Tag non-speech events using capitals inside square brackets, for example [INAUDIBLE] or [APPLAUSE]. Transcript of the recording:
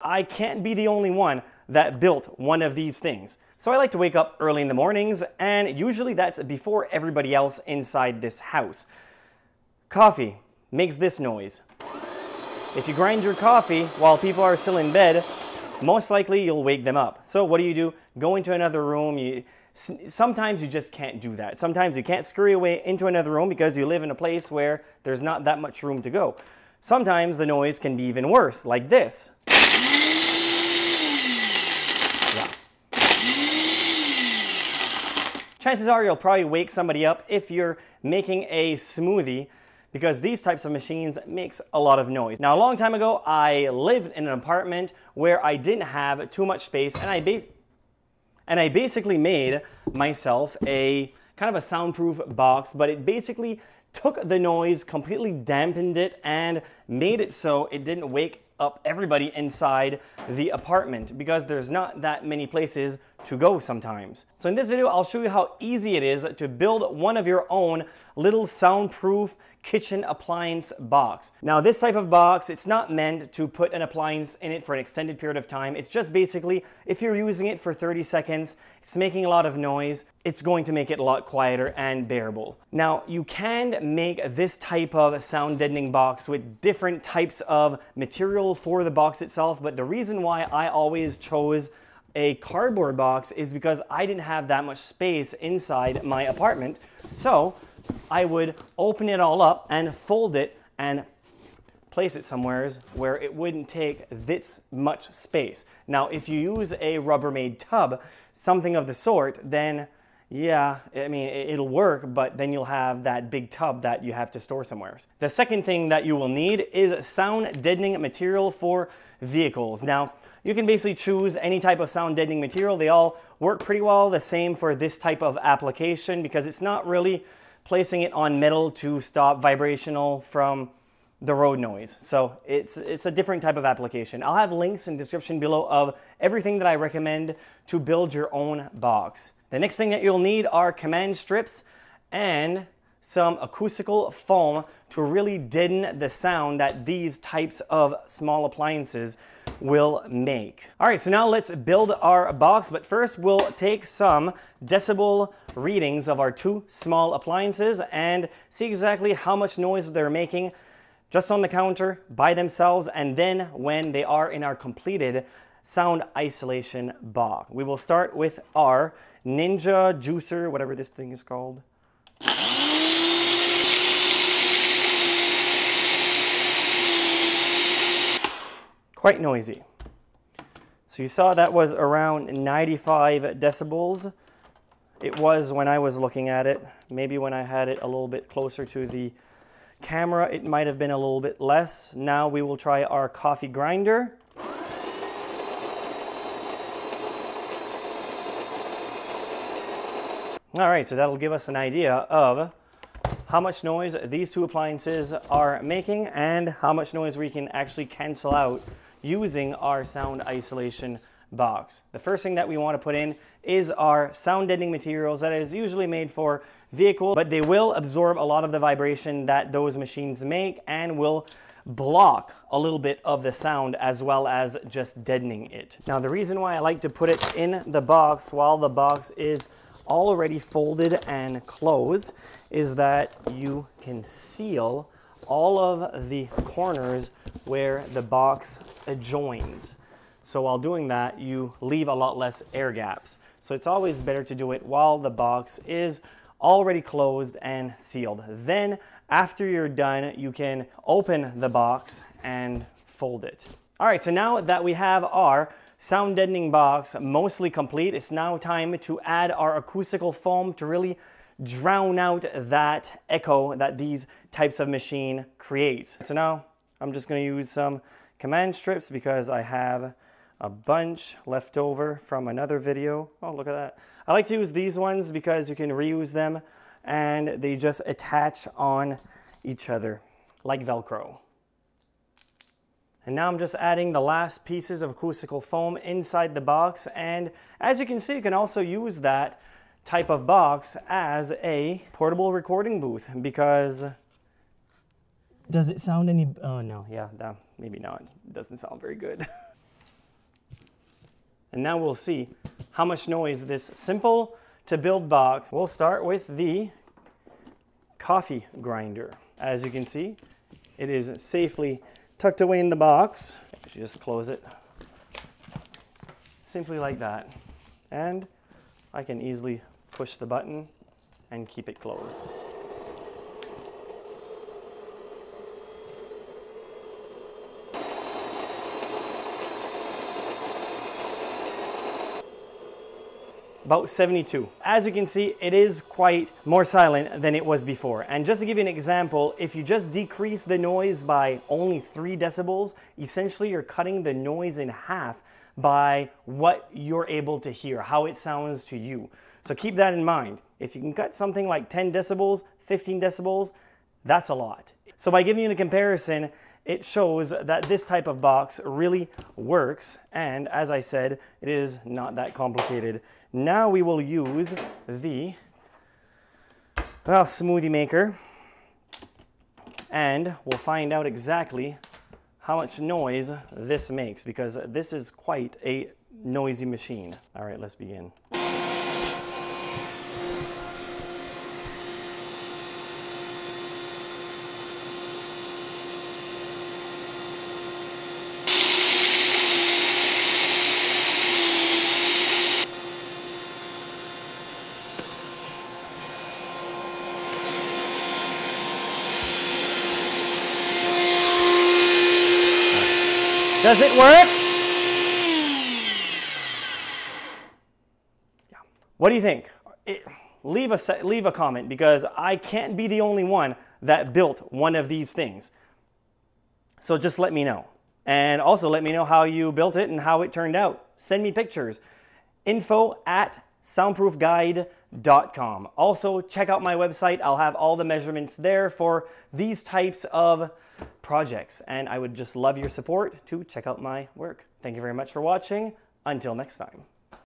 I can't be the only one that built one of these things. So I like to wake up early in the mornings, and usually that's before everybody else inside this house. Coffee makes this noise. If you grind your coffee while people are still in bed, most likely you'll wake them up. So what do you do? Go into another room. You, sometimes you just can't do that. Sometimes you can't scurry away into another room because you live in a place where there's not that much room to go. Sometimes the noise can be even worse, like this. Chances are you'll probably wake somebody up if you're making a smoothie because these types of machines makes a lot of noise. Now, a long time ago, I lived in an apartment where I didn't have too much space and I, and I basically made myself a kind of a soundproof box, but it basically took the noise, completely dampened it, and made it so it didn't wake up everybody inside the apartment because there's not that many places to go sometimes. So in this video, I'll show you how easy it is to build one of your own little soundproof kitchen appliance box. Now this type of box, it's not meant to put an appliance in it for an extended period of time. It's just basically, if you're using it for 30 seconds, it's making a lot of noise, it's going to make it a lot quieter and bearable. Now you can make this type of sound deadening box with different types of material for the box itself, but the reason why I always chose a cardboard box is because I didn't have that much space inside my apartment. So I would open it all up and fold it and place it somewhere where it wouldn't take this much space. Now, if you use a Rubbermaid tub, something of the sort, then yeah, I mean, it'll work, but then you'll have that big tub that you have to store somewhere. The second thing that you will need is sound deadening material for vehicles. Now, you can basically choose any type of sound deadening material. They all work pretty well the same for this type of application because it's not really placing it on metal to stop vibrational from the road noise. So it's, it's a different type of application. I'll have links in the description below of everything that I recommend to build your own box. The next thing that you'll need are command strips and some acoustical foam to really deaden the sound that these types of small appliances will make. All right, so now let's build our box, but first we'll take some decibel readings of our two small appliances and see exactly how much noise they're making just on the counter by themselves and then when they are in our completed sound isolation box. We will start with our Ninja Juicer, whatever this thing is called. Quite noisy. So you saw that was around 95 decibels. It was when I was looking at it. Maybe when I had it a little bit closer to the camera, it might have been a little bit less. Now we will try our coffee grinder. All right, so that'll give us an idea of how much noise these two appliances are making and how much noise we can actually cancel out using our sound isolation box. The first thing that we want to put in is our sound deadening materials that is usually made for vehicles, but they will absorb a lot of the vibration that those machines make and will block a little bit of the sound as well as just deadening it. Now the reason why I like to put it in the box while the box is already folded and closed is that you can seal all of the corners where the box adjoins. So while doing that, you leave a lot less air gaps. So it's always better to do it while the box is already closed and sealed. Then after you're done, you can open the box and fold it. All right, so now that we have our sound deadening box mostly complete, it's now time to add our acoustical foam to really drown out that echo that these types of machine creates. So now I'm just going to use some command strips because I have a bunch left over from another video. Oh, look at that. I like to use these ones because you can reuse them and they just attach on each other like Velcro. And now I'm just adding the last pieces of acoustical foam inside the box. And as you can see, you can also use that type of box as a portable recording booth because does it sound any oh no yeah no, maybe not it doesn't sound very good [LAUGHS] And now we'll see how much noise this simple to build box. We'll start with the coffee grinder. As you can see, it is safely tucked away in the box. You just close it simply like that. And I can easily push the button and keep it closed. About 72. As you can see, it is quite more silent than it was before. And just to give you an example, if you just decrease the noise by only three decibels, essentially you're cutting the noise in half by what you're able to hear, how it sounds to you. So keep that in mind. If you can cut something like 10 decibels, 15 decibels, that's a lot. So by giving you the comparison, it shows that this type of box really works. And as I said, it is not that complicated. Now we will use the well, smoothie maker and we'll find out exactly how much noise this makes because this is quite a noisy machine. All right, let's begin. Does it work? Yeah. What do you think? It, leave, a, leave a comment because I can't be the only one that built one of these things. So just let me know. And also let me know how you built it and how it turned out. Send me pictures. Info at soundproofguide.com. Also, check out my website. I'll have all the measurements there for these types of projects. And I would just love your support to check out my work. Thank you very much for watching. Until next time.